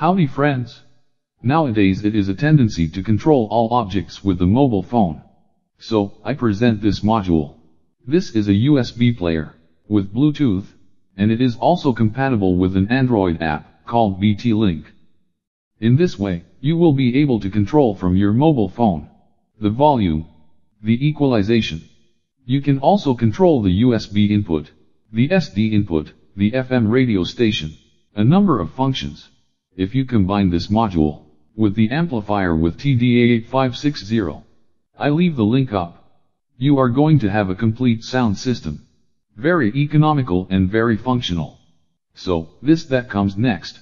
Howdy friends. Nowadays it is a tendency to control all objects with the mobile phone. So, I present this module. This is a USB player, with Bluetooth, and it is also compatible with an Android app, called BT Link. In this way, you will be able to control from your mobile phone, the volume, the equalization. You can also control the USB input, the SD input, the FM radio station, a number of functions. If you combine this module, with the amplifier with TDA8560, I leave the link up. You are going to have a complete sound system. Very economical and very functional. So, this that comes next.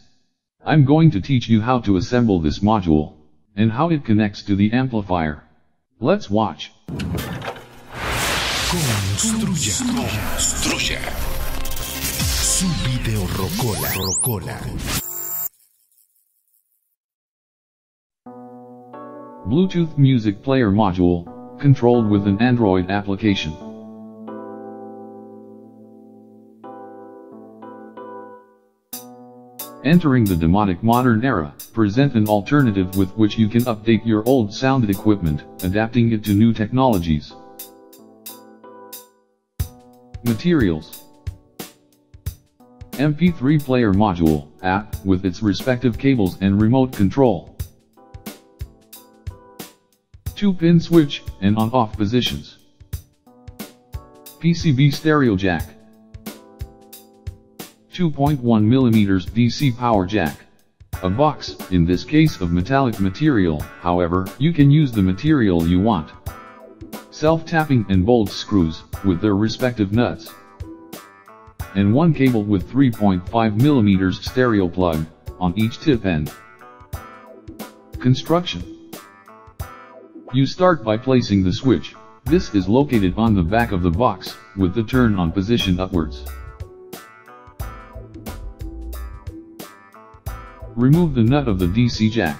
I'm going to teach you how to assemble this module, and how it connects to the amplifier. Let's watch. Construya. Construya. Su video rockola. Rockola. Bluetooth music player module, controlled with an Android application. Entering the demotic modern era, present an alternative with which you can update your old sound equipment, adapting it to new technologies. Materials MP3 player module, app, with its respective cables and remote control. 2-pin switch, and on-off positions. PCB stereo jack. 2.1mm DC power jack. A box, in this case of metallic material, however, you can use the material you want. Self-tapping and bolt screws, with their respective nuts. And one cable with 3.5mm stereo plug, on each tip end. Construction You start by placing the switch, this is located on the back of the box, with the turn on position upwards. Remove the nut of the DC jack.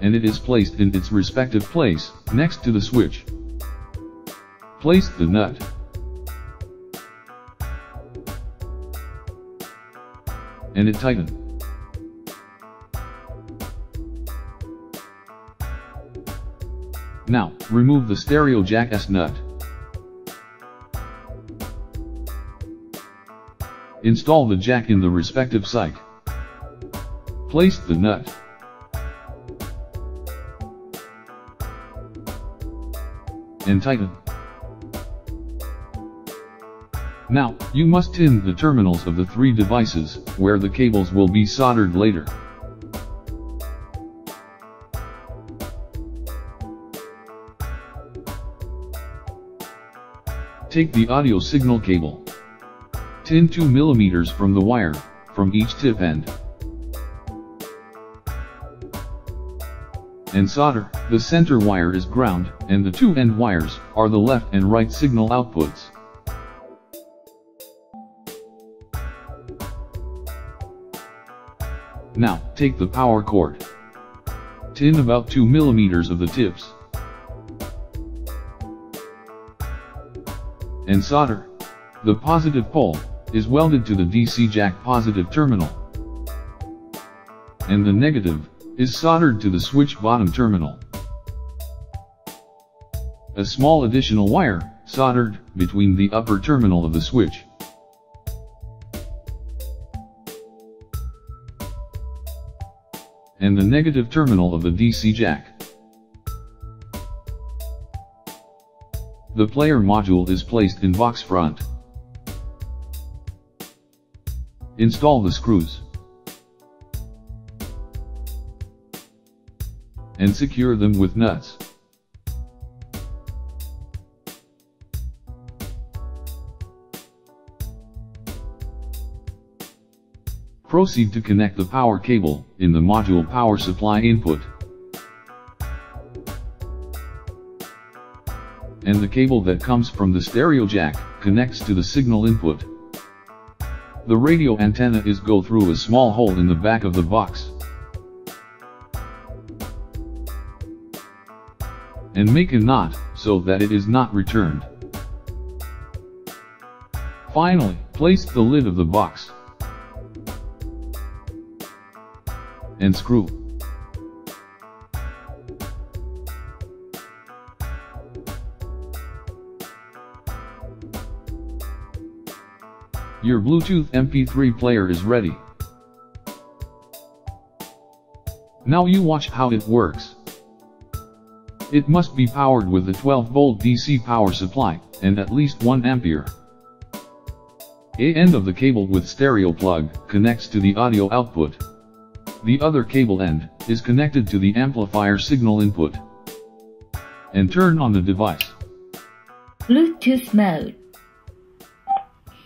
And it is placed in its respective place, next to the switch. Place the nut. And it tighten. Now, remove the stereo jack S nut. Install the jack in the respective site. Place the nut. And tighten. Now, you must tin the terminals of the three devices, where the cables will be soldered later. Take the audio signal cable. Tin 2 mm from the wire, from each tip end. And solder, the center wire is ground, and the two end wires, are the left and right signal outputs. Now, take the power cord. Tin about 2 mm of the tips. And solder. The positive pole, is welded to the DC jack positive terminal. And the negative, is soldered to the switch bottom terminal. A small additional wire, soldered, between the upper terminal of the switch. And the negative terminal of the DC jack. The player module is placed in box front. Install the screws. And secure them with nuts. Proceed to connect the power cable, in the module power supply input. And the cable that comes from the stereo jack, connects to the signal input. The radio antenna is go through a small hole in the back of the box. And make a knot, so that it is not returned. Finally, place the lid of the box. And screw. Your Bluetooth MP3 player is ready. Now you watch how it works. It must be powered with a 12 volt DC power supply, and at least 1 ampere. A end of the cable with stereo plug connects to the audio output. The other cable end is connected to the amplifier signal input. And turn on the device. Bluetooth mode.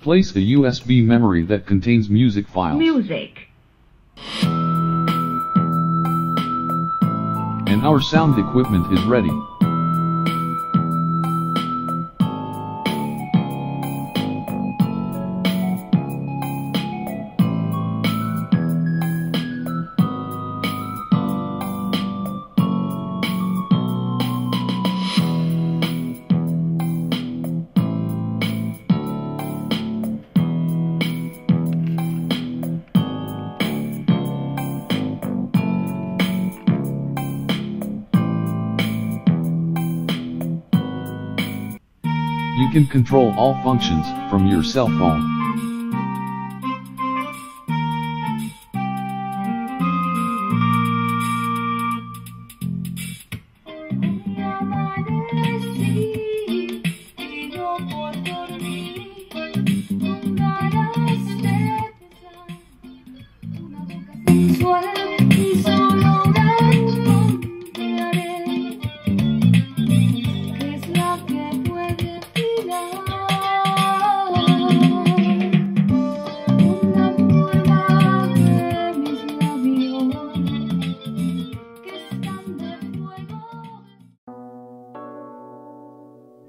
Place a USB memory that contains music files. Music. And our sound equipment is ready. Can control all functions from your cell phone.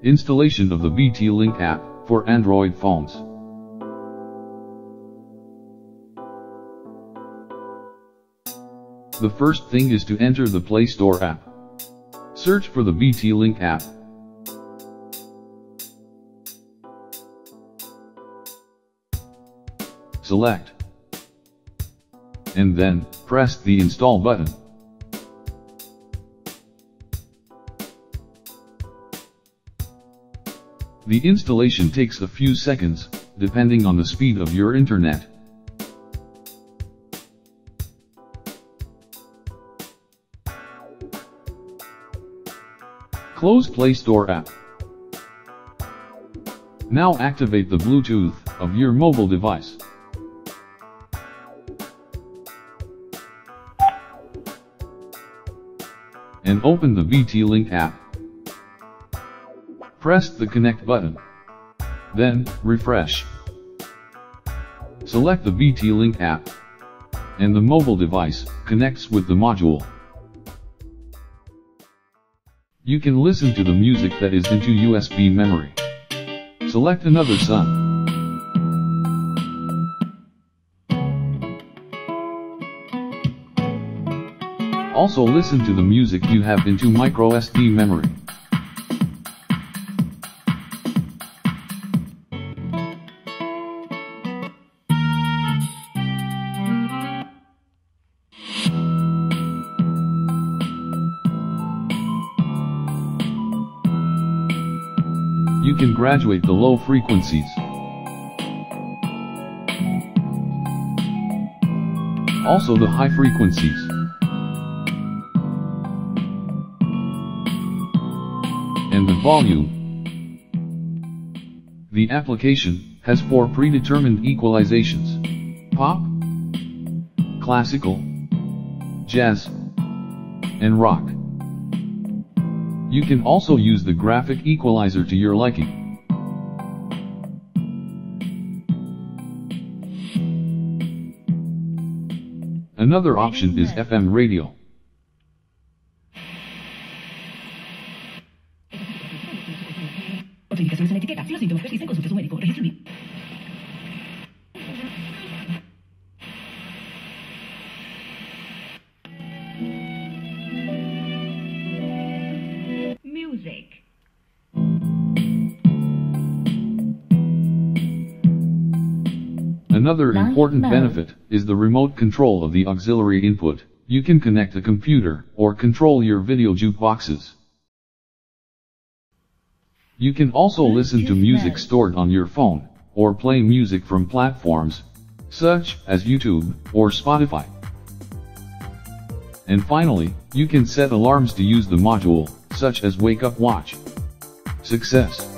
Installation of the BT Link app for Android phones. The first thing is to enter the Play Store app. Search for the BT Link app. Select. And then, press the install button. The installation takes a few seconds, depending on the speed of your internet. Close Play Store app. Now activate the Bluetooth of your mobile device. And open the BT Link app. Press the connect button. Then, refresh. Select the BT Link app. And the mobile device connects with the module. You can listen to the music that is into USB memory. Select another Sun. Also listen to the music you have into micro SD memory. Can graduate the low frequencies. Also the high frequencies. And the volume. The application has four predetermined equalizations. Pop, classical, jazz, and rock. You can also use the graphic equalizer to your liking. Another option is FM radio. Another important benefit is the remote control of the auxiliary input. You can connect a computer or control your video jukeboxes. You can also listen to music stored on your phone, or play music from platforms, such as YouTube or Spotify. And finally, you can set alarms to use the module, such as Wake Up Watch. Success!